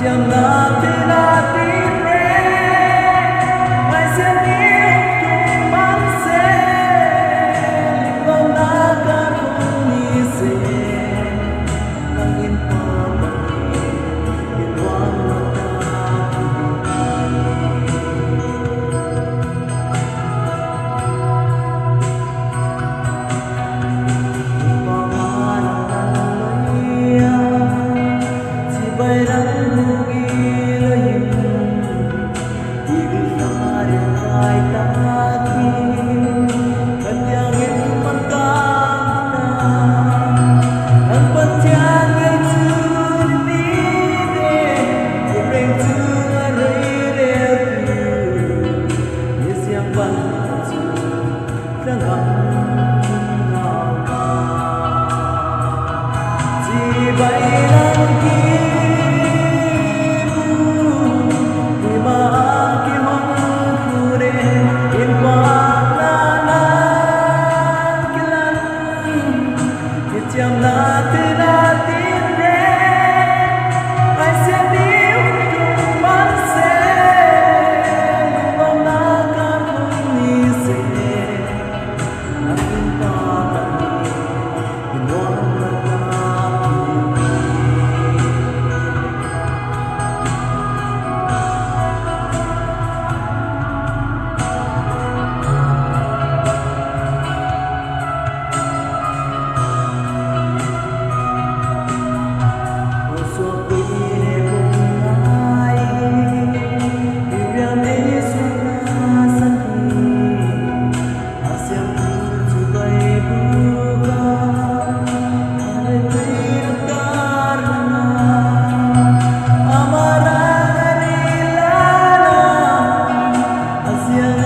将那天来。Tiam na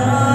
ti